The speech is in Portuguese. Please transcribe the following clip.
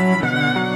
Música